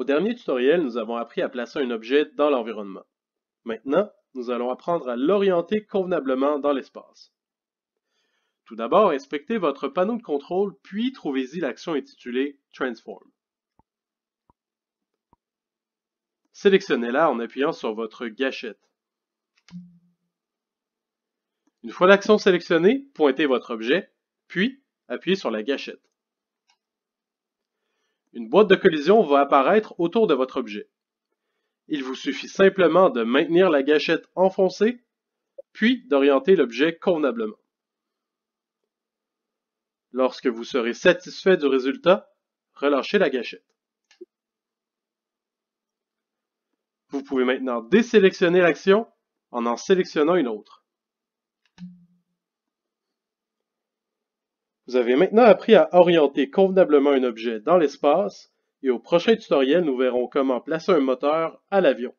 Au dernier tutoriel, nous avons appris à placer un objet dans l'environnement. Maintenant, nous allons apprendre à l'orienter convenablement dans l'espace. Tout d'abord, inspectez votre panneau de contrôle, puis trouvez-y l'action intitulée Transform. Sélectionnez-la en appuyant sur votre gâchette. Une fois l'action sélectionnée, pointez votre objet, puis appuyez sur la gâchette. Une boîte de collision va apparaître autour de votre objet. Il vous suffit simplement de maintenir la gâchette enfoncée, puis d'orienter l'objet convenablement. Lorsque vous serez satisfait du résultat, relâchez la gâchette. Vous pouvez maintenant désélectionner l'action en en sélectionnant une autre. Vous avez maintenant appris à orienter convenablement un objet dans l'espace et au prochain tutoriel, nous verrons comment placer un moteur à l'avion.